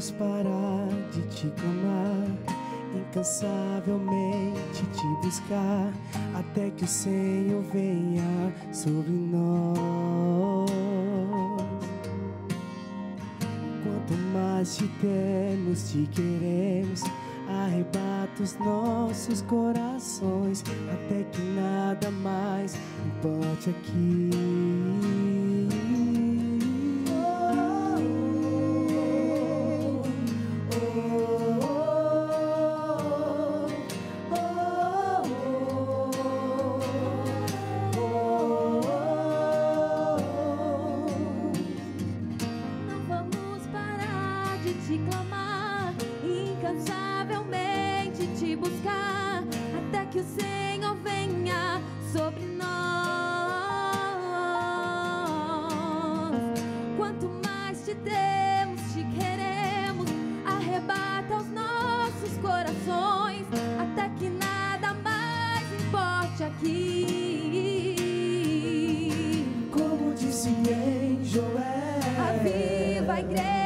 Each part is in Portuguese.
vamos parar de te clamar, incansavelmente te buscar, até que o Senhor venha sobre nós. Quanto mais te temos, te queremos, arrebata os nossos corações, até que nada mais importe aqui. Te clamar, incansavelmente te buscar, até que o Senhor venha sobre nós. Quanto mais te temos, te queremos, arrebata os nossos corações, até que nada mais importe aqui. Como disse em Joel. Aviva a igreja,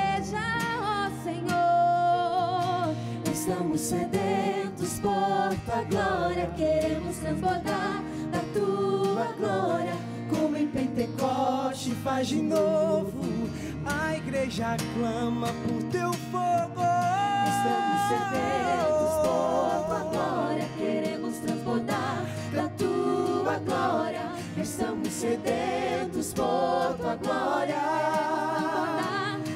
Estamos sedentos por tua glória, queremos transbordar da tua glória. Como em Pentecoste faz de novo, a igreja clama por teu fogo. Estamos sedentos por tua glória, queremos transbordar da tua glória. Estamos sedentos por tua glória,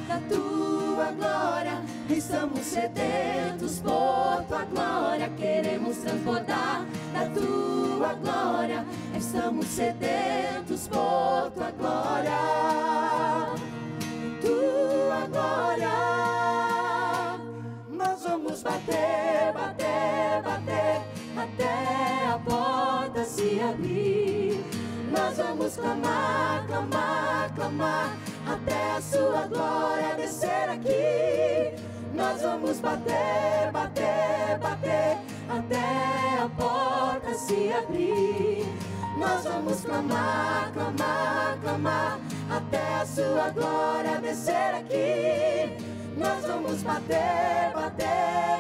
da tua glória. Estamos sedentos por tua glória, queremos transbordar da tua glória. Estamos sedentos por tua glória, tua glória. Nós vamos bater, bater, bater até a porta se abrir. Nós vamos clamar, clamar, clamar até a sua glória descer aqui. Nós vamos bater, bater, se abrir. Nós vamos clamar, clamar, clamar até a sua glória descer aqui. Nós vamos bater, bater,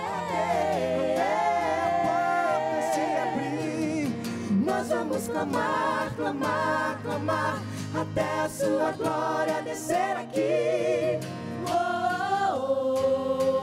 bater até a porta se abrir. Nós vamos clamar, clamar, clamar até a sua glória descer aqui. Oh, oh, oh.